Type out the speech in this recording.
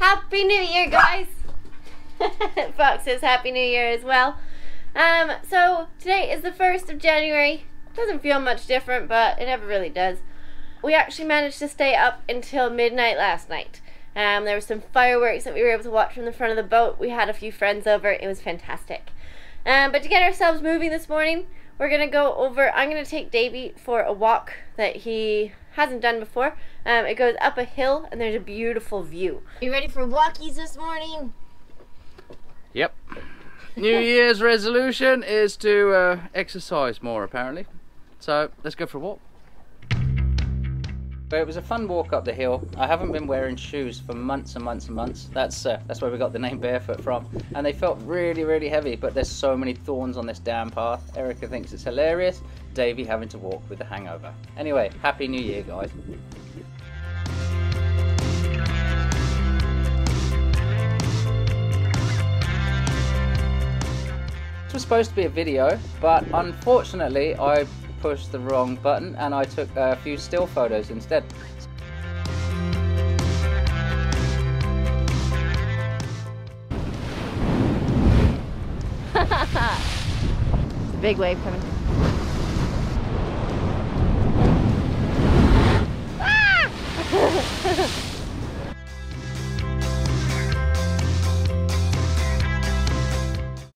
Happy New Year, guys! Fox says Happy New Year as well. Um, so today is the 1st of January. Doesn't feel much different, but it never really does. We actually managed to stay up until midnight last night. Um, there were some fireworks that we were able to watch from the front of the boat. We had a few friends over. It was fantastic. Um, but to get ourselves moving this morning, we're going to go over, I'm going to take Davey for a walk that he hasn't done before. Um, it goes up a hill and there's a beautiful view. You ready for walkies this morning? Yep. New Year's resolution is to uh, exercise more apparently. So let's go for a walk. But it was a fun walk up the hill. I haven't been wearing shoes for months and months and months. That's uh, that's where we got the name barefoot from. And they felt really, really heavy, but there's so many thorns on this damn path. Erica thinks it's hilarious. Davey having to walk with a hangover. Anyway, Happy New Year, guys. This was supposed to be a video, but unfortunately I pushed the wrong button and I took a few still photos instead. Big wave coming.